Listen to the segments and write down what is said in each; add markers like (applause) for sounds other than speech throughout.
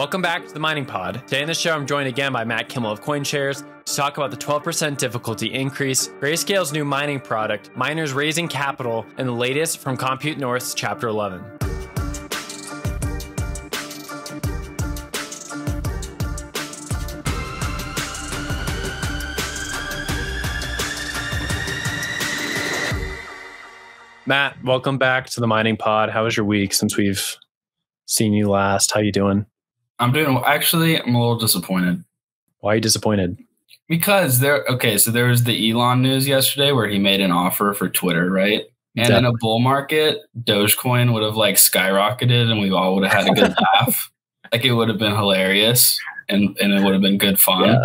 Welcome back to the Mining Pod. Today in the show, I'm joined again by Matt Kimmell of CoinShares to talk about the 12% difficulty increase, Grayscale's new mining product, miners raising capital, and the latest from Compute North's Chapter 11. Matt, welcome back to the Mining Pod. How was your week since we've seen you last? How you doing? I'm doing actually. I'm a little disappointed. Why are you disappointed? Because there. Okay, so there was the Elon news yesterday where he made an offer for Twitter, right? And Definitely. in a bull market, Dogecoin would have like skyrocketed, and we all would have had a good (laughs) laugh. Like it would have been hilarious, and and it would have been good fun. Yeah.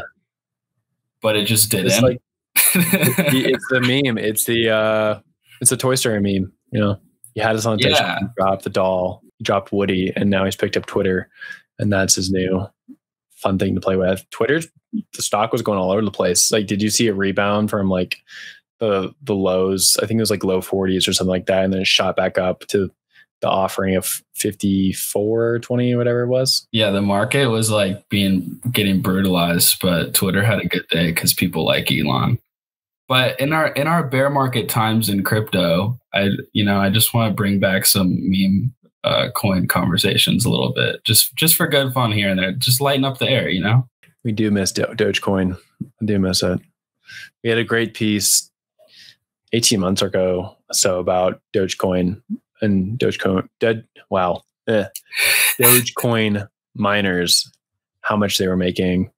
But it just didn't. It's, like, (laughs) it's the meme. It's the uh it's a Toy Story meme. You know, he had us on yeah. dropped the doll, he dropped Woody, and now he's picked up Twitter, and that's his new fun thing to play with. Twitter, the stock was going all over the place. Like, did you see a rebound from like the the lows? I think it was like low 40s or something like that, and then it shot back up to the offering of 54 20 whatever it was yeah the market was like being getting brutalized but twitter had a good day because people like elon but in our in our bear market times in crypto, I you know I just want to bring back some meme uh, coin conversations a little bit, just just for good fun here and there, just lighten up the air, you know. We do miss Do- Dogecoin. I do miss it. We had a great piece 18 months ago, so about Dogecoin and Dogecoin. Dead. Wow. Eh. (laughs) Dogecoin miners, how much they were making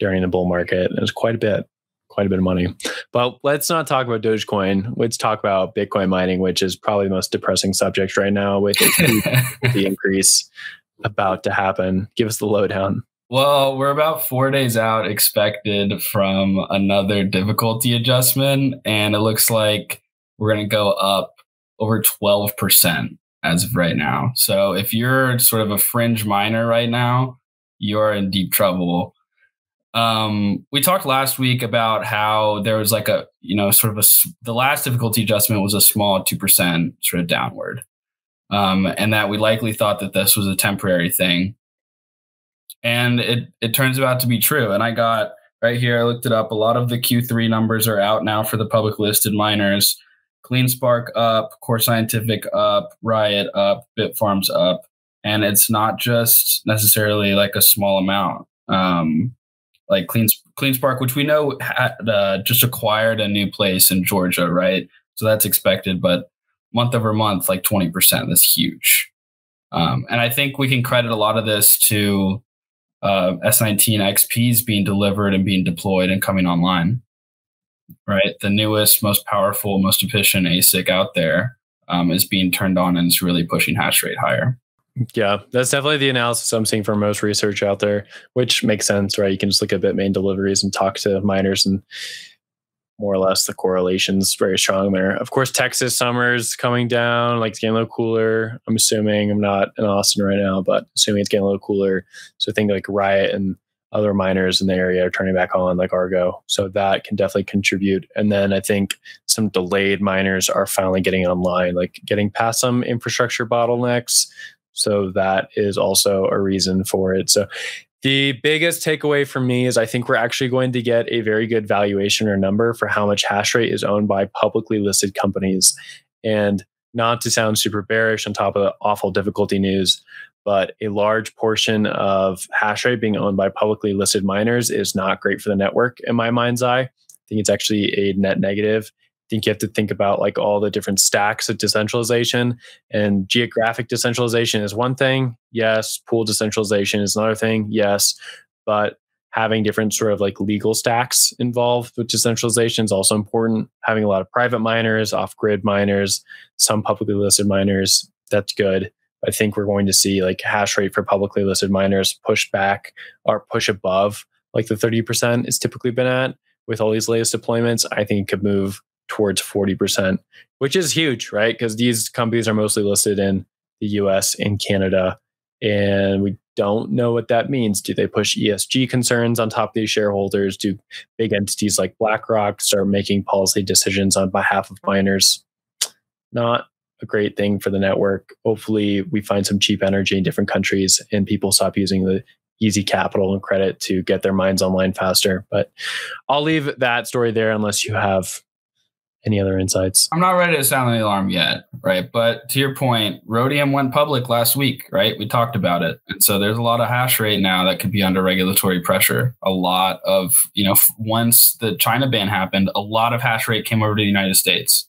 during the bull market. It was quite a bit quite a bit of money. But let's not talk about Dogecoin. Let's talk about Bitcoin mining, which is probably the most depressing subject right now with the (laughs) increase about to happen. Give us the lowdown. Well, we're about four days out expected from another difficulty adjustment, and it looks like we're going to go up over 12% as of right now. So if you're sort of a fringe miner right now, you're in deep trouble um, we talked last week about how there was like a, you know, sort of a, the last difficulty adjustment was a small 2% sort of downward. Um, and that we likely thought that this was a temporary thing. And it, it turns out to be true. And I got right here, I looked it up. A lot of the Q3 numbers are out now for the public listed miners. CleanSpark up, Core Scientific up, Riot up, Bitfarms up. And it's not just necessarily like a small amount. Um, like Clean Clean Spark, which we know had uh, just acquired a new place in Georgia, right? So that's expected, but month over month, like twenty percent, that's huge. Um, and I think we can credit a lot of this to uh, S19 XPs being delivered and being deployed and coming online. Right, the newest, most powerful, most efficient ASIC out there um, is being turned on and it's really pushing hash rate higher. Yeah, that's definitely the analysis I'm seeing from most research out there, which makes sense, right? You can just look at Bitmain deliveries and talk to miners and more or less the correlation's very strong there. Of course, Texas summer's coming down, like it's getting a little cooler. I'm assuming I'm not in Austin right now, but assuming it's getting a little cooler. So I think like Riot and other miners in the area are turning back on, like Argo. So that can definitely contribute. And then I think some delayed miners are finally getting online, like getting past some infrastructure bottlenecks. So that is also a reason for it. So the biggest takeaway for me is I think we're actually going to get a very good valuation or number for how much hash rate is owned by publicly listed companies. And not to sound super bearish on top of the awful difficulty news, but a large portion of hash rate being owned by publicly listed miners is not great for the network in my mind's eye. I think it's actually a net negative think you have to think about like all the different stacks of decentralization and geographic decentralization is one thing yes pool decentralization is another thing yes but having different sort of like legal stacks involved with decentralization is also important. Having a lot of private miners off grid miners some publicly listed miners that's good. I think we're going to see like hash rate for publicly listed miners push back or push above like the 30% is typically been at with all these latest deployments. I think it could move towards 40%, which is huge, right? Because these companies are mostly listed in the US and Canada. And we don't know what that means. Do they push ESG concerns on top of these shareholders? Do big entities like BlackRock start making policy decisions on behalf of miners? Not a great thing for the network. Hopefully, we find some cheap energy in different countries and people stop using the easy capital and credit to get their mines online faster. But I'll leave that story there unless you have any other insights. I'm not ready to sound the alarm yet, right? But to your point, Rhodium went public last week, right? We talked about it. And so there's a lot of hash rate now that could be under regulatory pressure. A lot of, you know, once the China ban happened, a lot of hash rate came over to the United States.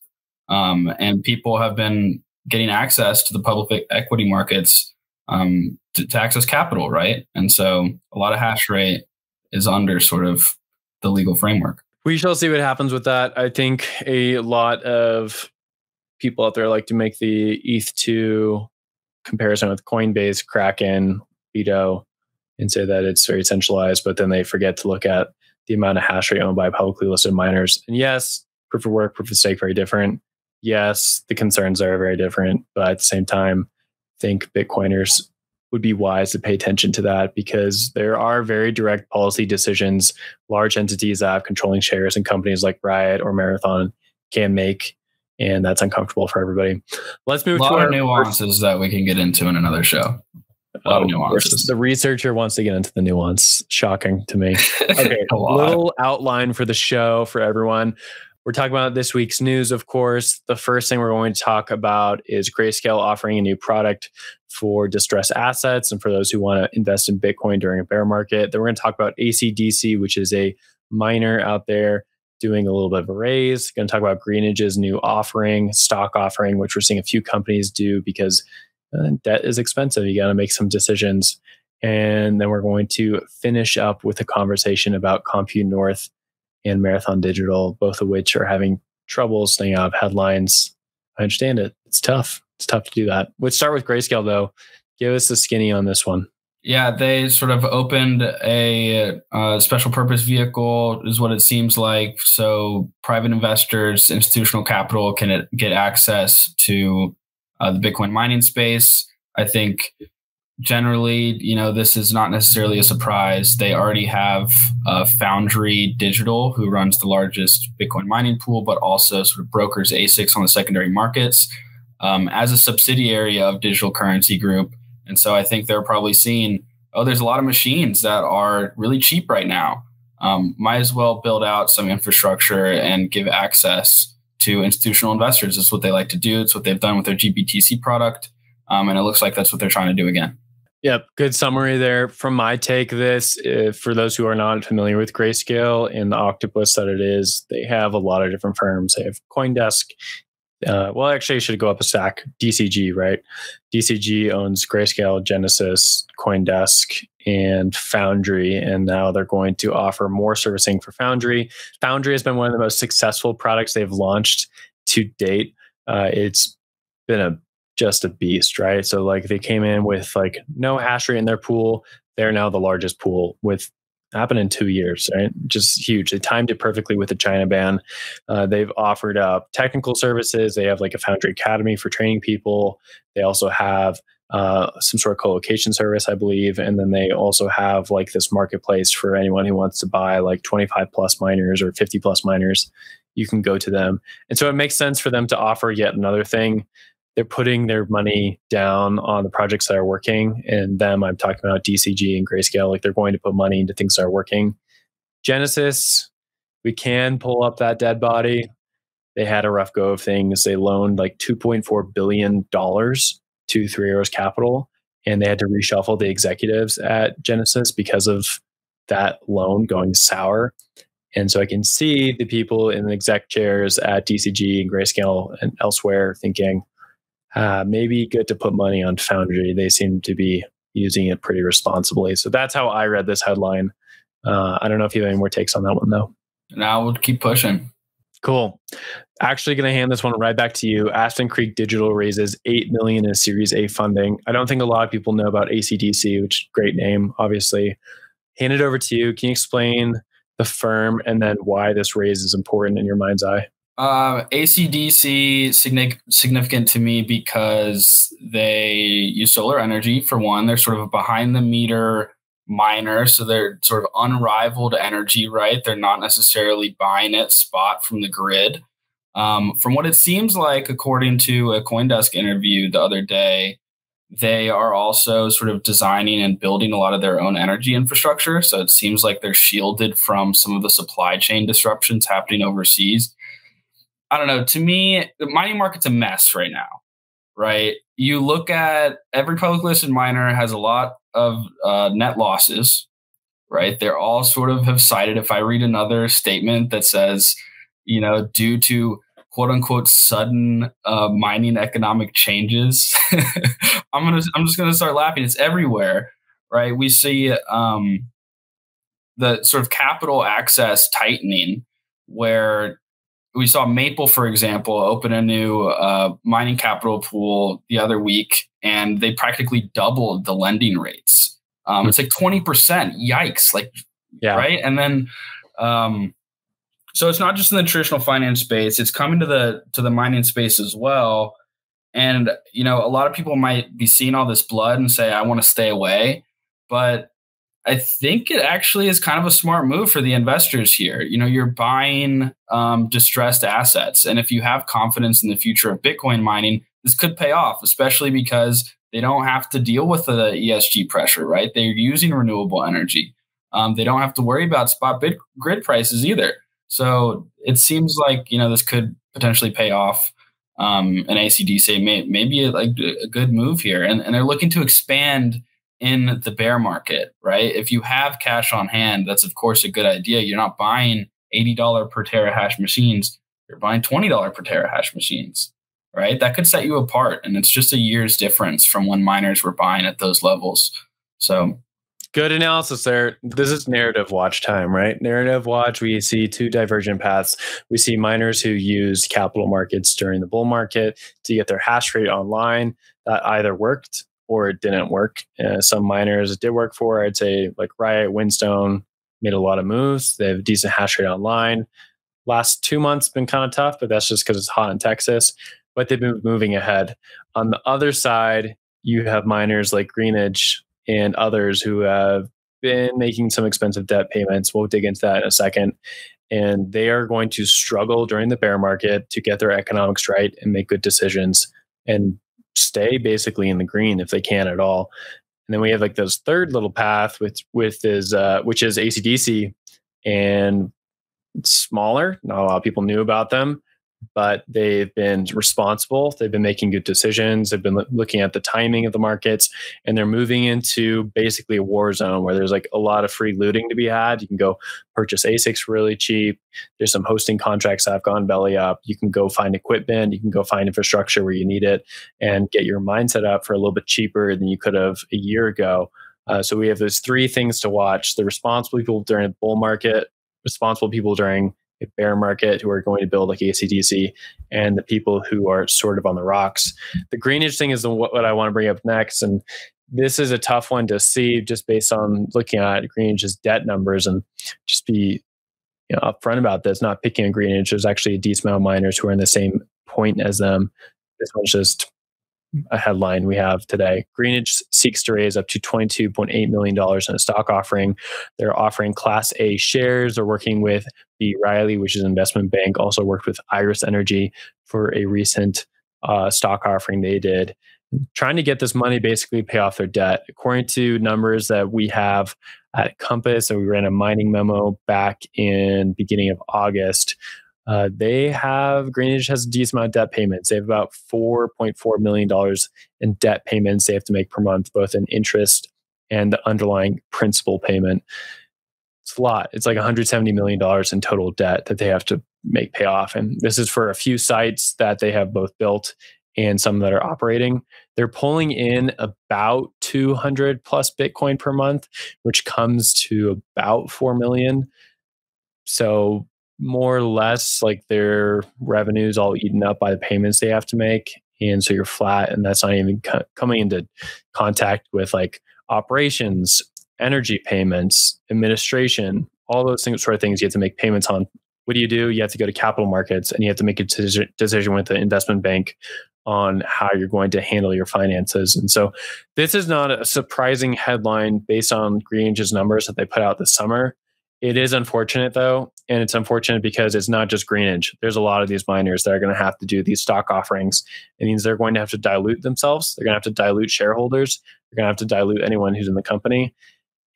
Um, and people have been getting access to the public equity markets um, to, to access capital, right? And so a lot of hash rate is under sort of the legal framework. We shall see what happens with that. I think a lot of people out there like to make the ETH2 comparison with Coinbase, Kraken, Lido, and say that it's very centralized, but then they forget to look at the amount of hash rate owned by publicly listed miners. And yes, proof of work, proof of stake, very different. Yes, the concerns are very different, but at the same time, I think Bitcoiners would be wise to pay attention to that because there are very direct policy decisions large entities that have controlling shares in companies like Riot or Marathon can make. And that's uncomfortable for everybody. Let's move a lot to of nuances first. that we can get into in another show. A lot oh, of nuances. The researcher wants to get into the nuance. Shocking to me. (laughs) Okay, a little outline for the show for everyone. We're talking about this week's news, of course. The first thing we're going to talk about is Grayscale offering a new product for distressed assets and for those who want to invest in Bitcoin during a bear market. Then we're going to talk about ACDC, which is a miner out there doing a little bit of a raise. Going to talk about Greenidge's new offering, stock offering, which we're seeing a few companies do because uh, debt is expensive. You got to make some decisions. And then we're going to finish up with a conversation about Compute North and Marathon Digital, both of which are having trouble staying out of headlines. I understand it. It's tough. It's tough to do that. Let's start with Grayscale, though. Give us the skinny on this one. Yeah, they sort of opened a uh, special purpose vehicle, is what it seems like. So private investors, institutional capital can get access to uh, the Bitcoin mining space. I think generally, you know, this is not necessarily a surprise. They already have uh, Foundry Digital, who runs the largest Bitcoin mining pool, but also sort of brokers ASICs on the secondary markets um, as a subsidiary of Digital Currency Group. And so I think they're probably seeing, oh, there's a lot of machines that are really cheap right now. Um, might as well build out some infrastructure and give access to institutional investors. It's what they like to do. It's what they've done with their GBTC product. Um, and it looks like that's what they're trying to do again. Yep, good summary there. From my take, this if, for those who are not familiar with Grayscale and the octopus that it is, they have a lot of different firms. They have CoinDesk. Uh, well, actually, I should go up a stack. DCG, right? DCG owns Grayscale, Genesis, CoinDesk, and Foundry, and now they're going to offer more servicing for Foundry. Foundry has been one of the most successful products they've launched to date. Uh, it's been a just a beast, right? So like they came in with like no hash rate in their pool. They're now the largest pool with happened in two years, right? Just huge. They timed it perfectly with the China ban. Uh, they've offered up technical services. They have like a Foundry Academy for training people. They also have uh, some sort of co-location service, I believe, and then they also have like this marketplace for anyone who wants to buy like 25 plus miners or 50 plus miners. You can go to them, and so it makes sense for them to offer yet another thing they're putting their money down on the projects that are working. And them, I'm talking about DCG and Grayscale, like they're going to put money into things that are working. Genesis, we can pull up that dead body. They had a rough go of things. They loaned like $2.4 billion to Three Arrows Capital, and they had to reshuffle the executives at Genesis because of that loan going sour. And so I can see the people in the exec chairs at DCG and Grayscale and elsewhere thinking, uh, maybe good to put money on Foundry. They seem to be using it pretty responsibly. So that's how I read this headline. Uh, I don't know if you have any more takes on that one though. Now we'll keep pushing. Cool. Actually, going to hand this one right back to you. Aspen Creek Digital raises eight million in Series A funding. I don't think a lot of people know about ACDC, which great name, obviously. Hand it over to you. Can you explain the firm and then why this raise is important in your mind's eye? Uh, ACDC significant to me because they use solar energy for one. They're sort of a behind the meter miner, so they're sort of unrivaled energy, right? They're not necessarily buying it spot from the grid. Um, from what it seems like, according to a CoinDesk interview the other day, they are also sort of designing and building a lot of their own energy infrastructure. So it seems like they're shielded from some of the supply chain disruptions happening overseas. I don't know. To me, the mining market's a mess right now, right? You look at every public listed miner has a lot of uh, net losses, right? They're all sort of have cited. If I read another statement that says, you know, due to quote unquote sudden uh, mining economic changes, (laughs) I'm gonna I'm just gonna start laughing. It's everywhere, right? We see um, the sort of capital access tightening, where we saw Maple, for example, open a new uh, mining capital pool the other week, and they practically doubled the lending rates. Um, it's like twenty percent. Yikes! Like, yeah, right. And then, um, so it's not just in the traditional finance space; it's coming to the to the mining space as well. And you know, a lot of people might be seeing all this blood and say, "I want to stay away," but I think it actually is kind of a smart move for the investors here. You know, you're buying um, distressed assets, and if you have confidence in the future of Bitcoin mining, this could pay off, especially because they don't have to deal with the ESG pressure, right? They're using renewable energy. Um, they don't have to worry about spot grid prices either. So it seems like you know this could potentially pay off. Um, an ACDC may, maybe like a good move here, and, and they're looking to expand in the bear market, right? If you have cash on hand, that's of course a good idea. You're not buying $80 per terahash machines, you're buying $20 per terahash machines, right? That could set you apart. And it's just a year's difference from when miners were buying at those levels. So good analysis there. This is narrative watch time, right? Narrative watch, we see two divergent paths. We see miners who use capital markets during the bull market to get their hash rate online. That either worked or it didn't work. Uh, some miners it did work for. I'd say like Riot, Whinstone made a lot of moves. They have a decent hash rate online. Last two months been kind of tough, but that's just because it's hot in Texas. But they've been moving ahead. On the other side, you have miners like Greenidge and others who have been making some expensive debt payments. We'll dig into that in a second. And they are going to struggle during the bear market to get their economics right and make good decisions. And stay basically in the green if they can at all. And then we have like this third little path with with is uh, which is ACDC and smaller. Not a lot of people knew about them, but they've been responsible. They've been making good decisions. They've been looking at the timing of the markets, and they're moving into basically a war zone where there's like a lot of free looting to be had. You can go purchase ASICs really cheap. There's some hosting contracts that have gone belly up. You can go find equipment. You can go find infrastructure where you need it and get your mine set up for a little bit cheaper than you could have a year ago. Uh, so we have those three things to watch: the responsible people during a bull market, responsible people during a bear market who are going to build like ACDC and the people who are sort of on the rocks. The Greenidge thing is what, what I want to bring up next. And this is a tough one to see just based on looking at Greenidge's debt numbers and just be you know, upfront about this, not picking on Greenidge. There's actually a decent amount of miners who are in the same point as them. This one's just a headline we have today. Greenidge seeks to raise up to $22.8 million in a stock offering. They're offering Class A shares. They're working with B. Riley, which is an investment bank, also worked with Iris Energy for a recent uh, stock offering they did. Trying to get this money basically pay off their debt. According to numbers that we have at Compass, and we ran a mining memo back in beginning of August, uh, they have Greenidge has a decent amount of debt payments. They have about four point four million dollars in debt payments they have to make per month, both in interest and the underlying principal payment. It's a lot. It's like 170 million dollars in total debt that they have to make pay off, and this is for a few sites that they have both built and some that are operating. They're pulling in about 200 plus Bitcoin per month, which comes to about four million. So more or less like their revenues all eaten up by the payments they have to make and so you're flat and that's not even co- coming into contact with like operations energy payments administration all those things sort of things you have to make payments on. What do you do? You have to go to capital markets and you have to make a decision, decision with the investment bank on how you're going to handle your finances. And so this is not a surprising headline based on greenidge's numbers that they put out this summer. It is unfortunate though and it's unfortunate because it's not just Greenidge. There's a lot of these miners that are going to have to do these stock offerings. It means they're going to have to dilute themselves. They're going to have to dilute shareholders. They're going to have to dilute anyone who's in the company.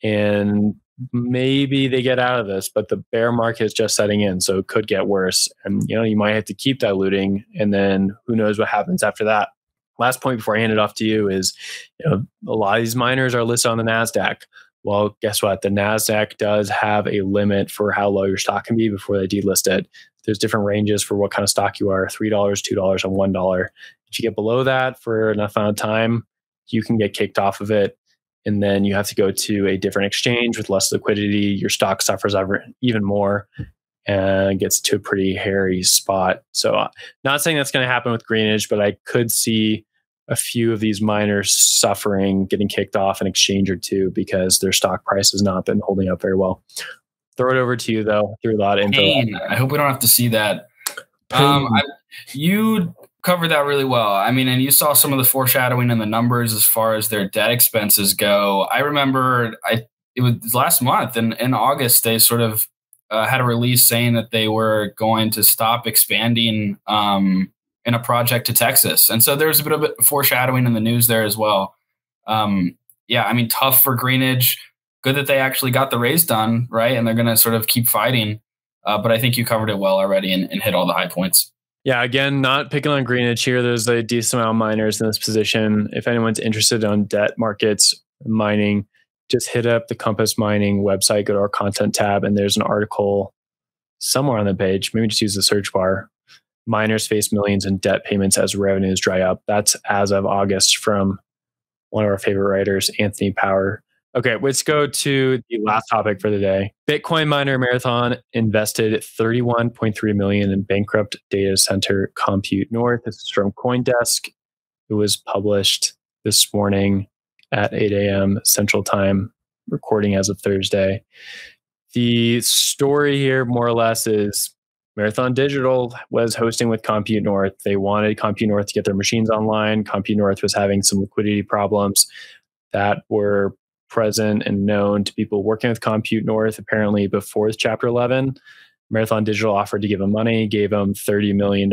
And maybe they get out of this, but the bear market is just setting in, so it could get worse. And you know, you might have to keep diluting, and then who knows what happens after that. Last point before I hand it off to you is, you know, a lot of these miners are listed on the Nasdaq. Well, guess what? The NASDAQ does have a limit for how low your stock can be before they delist it. There's different ranges for what kind of stock you are $3, $2, and $1. If you get below that for enough amount of time, you can get kicked off of it. And then you have to go to a different exchange with less liquidity. Your stock suffers ever, even more and gets to a pretty hairy spot. So, uh, not saying that's going to happen with Greenidge, but I could see a few of these miners suffering, getting kicked off an exchange or two because their stock price has not been holding up very well. Throw it over to you though. Through a lot of info. Pain. I hope we don't have to see that. Um, I, you covered that really well. I mean, and you saw some of the foreshadowing in the numbers as far as their debt expenses go. I remember I it was last month in, in August they sort of uh, had a release saying that they were going to stop expanding um, in a project to Texas. And so there's a bit of foreshadowing in the news there as well. Um, yeah, I mean, tough for Greenidge. Good that they actually got the raise done, right? And they're going to sort of keep fighting. Uh, but I think you covered it well already and, and, hit all the high points. Yeah, again, not picking on Greenidge here. There's a decent amount of miners in this position. If anyone's interested on debt markets, mining, just hit up the Compass Mining website, go to our content tab, and there's an article somewhere on the page. Maybe just use the search bar miners face millions in debt payments as revenues dry up. That's as of August from one of our favorite writers, Anthony Power. Okay, let's go to the last topic for the day. Bitcoin miner Marathon invested 31.3 million in bankrupt data center Compute North. This is from CoinDesk. It was published this morning at 8 a.m. Central Time, recording as of Thursday. The story here, more or less, is Marathon Digital was hosting with Compute North. They wanted Compute North to get their machines online. Compute North was having some liquidity problems that were present and known to people working with Compute North apparently before Chapter 11. Marathon Digital offered to give them money, gave them $30 million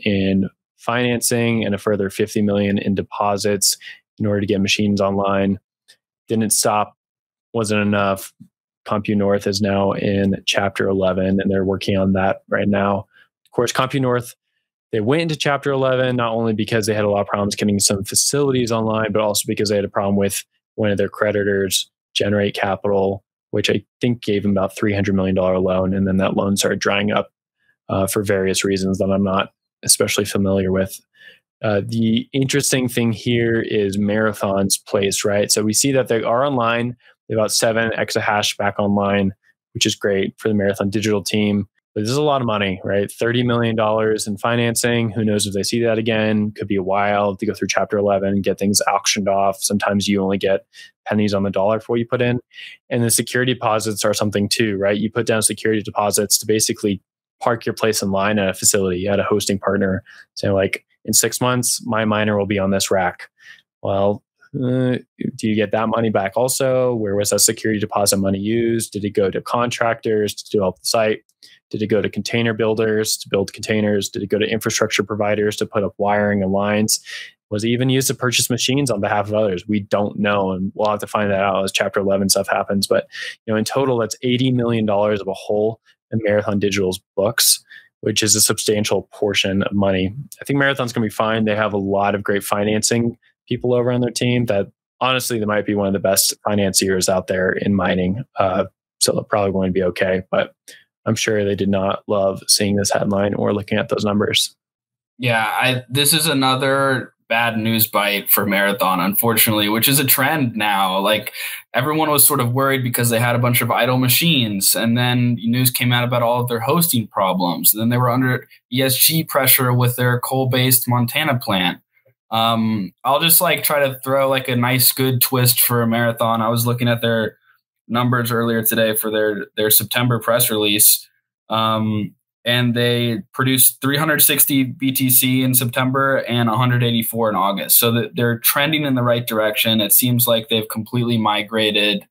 in financing and a further 50 million in deposits in order to get machines online. Didn't stop, wasn't enough. Compute North is now in chapter 11 and they're working on that right now. Of course, Compute North, they went into chapter 11 not only because they had a lot of problems getting some facilities online, but also because they had a problem with one of their creditors, Generate Capital, which I think gave them about $300 million loan. And then that loan started drying up uh, for various reasons that I'm not especially familiar with. Uh, the interesting thing here is Marathon's place, right? So we see that they are online about seven exahash back online, which is great for the Marathon Digital team. But this is a lot of money, right? $30 million in financing. Who knows if they see that again? Could be a while to go through Chapter 11, get things auctioned off. Sometimes you only get pennies on the dollar for what you put in. And the security deposits are something too, right? You put down security deposits to basically park your place in line at a facility, at a hosting partner, saying, like, in six months, my miner will be on this rack. Well, uh, do you get that money back also? Where was that security deposit money used? Did it go to contractors to develop the site? Did it go to container builders to build containers? Did it go to infrastructure providers to put up wiring and lines? Was it even used to purchase machines on behalf of others? We don't know, and we'll have to find that out as Chapter 11 stuff happens. But you know, in total, that's 80 million dollars of a hole in Marathon Digital's books, which is a substantial portion of money. I think Marathon's going to be fine. They have a lot of great financing people over on their team that honestly they might be one of the best financiers out there in mining. Uh, so they're probably going to be okay. But I'm sure they did not love seeing this headline or looking at those numbers. Yeah, I this is another bad news bite for Marathon, unfortunately, which is a trend now. Like everyone was sort of worried because they had a bunch of idle machines, and then news came out about all of their hosting problems. And then they were under ESG pressure with their coal-based Montana plant. Um, I'll just like try to throw like a nice good twist for a marathon. I was looking at their numbers earlier today for their their September press release. Um, and they produced 360 BTC in September and 184 in August. So that they're trending in the right direction. It seems like they've completely migrated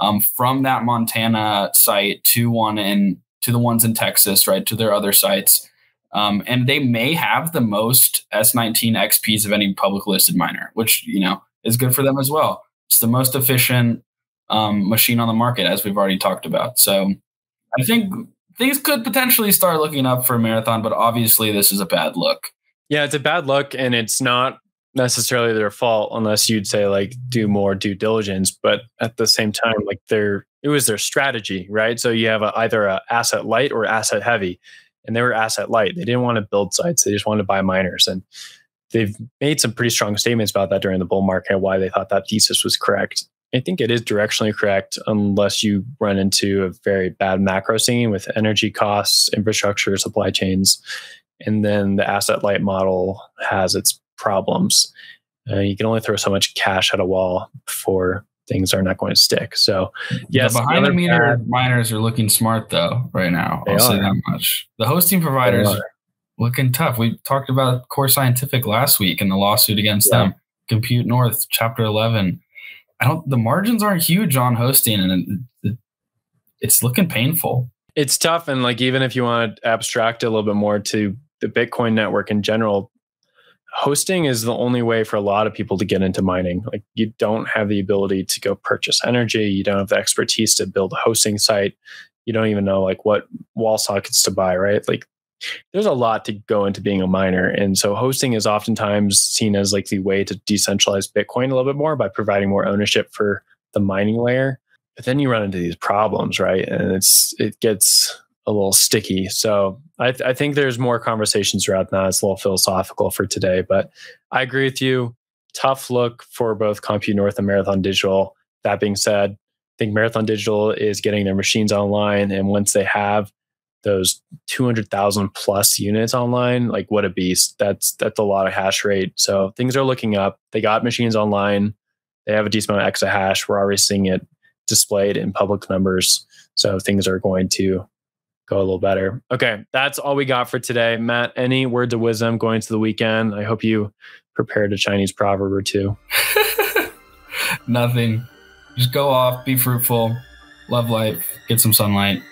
um, from that Montana site to one in to the ones in Texas, right, to their other sites. Um, and they may have the most S19 XPs of any public listed miner, which, you know, is good for them as well. It's the most efficient um, machine on the market, as we've already talked about. So I think things could potentially start looking up for Marathon, but obviously this is a bad look. Yeah, it's a bad look, and it's not necessarily their fault unless you'd say like do more due diligence. But at the same time, like their it was their strategy, right? So you have a, either a asset light or asset heavy, and they were asset light. They didn't want to build sites; they just wanted to buy miners, and they've made some pretty strong statements about that during the bull market, why they thought that thesis was correct. I think it is directionally correct unless you run into a very bad macro scene with energy costs, infrastructure, supply chains, and then the asset light model has its problems. Uh, you can only throw so much cash at a wall before things are not going to stick. So, yes, the behind the meter miners are looking smart though right now. I'll say that much. The hosting providers looking tough. We talked about Core Scientific last week and the lawsuit against yeah. them. Compute North, Chapter 11 I don't. The margins aren't huge on hosting, and it, it's looking painful. It's tough, and like even if you want to abstract a little bit more to the Bitcoin network in general, hosting is the only way for a lot of people to get into mining. Like you don't have the ability to go purchase energy, you don't have the expertise to build a hosting site, you don't even know like what wall sockets to buy, right? Like there's a lot to go into being a miner. And so hosting is oftentimes seen as like the way to decentralize Bitcoin a little bit more by providing more ownership for the mining layer. But then you run into these problems, right? And it's it gets a little sticky. So I, th- I think there's more conversations around that. It's a little philosophical for today, but I agree with you. Tough look for both Compute North and Marathon Digital. That being said, I think Marathon Digital is getting their machines online, and once they have those 200,000 plus units online, like what a beast. That's that's a lot of hash rate. So things are looking up. They got machines online. They have a decent amount of exahash. We're already seeing it displayed in public numbers. So things are going to go a little better. Okay, that's all we got for today. Matt, any words of wisdom going to the weekend? I hope you prepared a Chinese proverb or two. (laughs) Nothing. Just go off, be fruitful, love life, get some sunlight.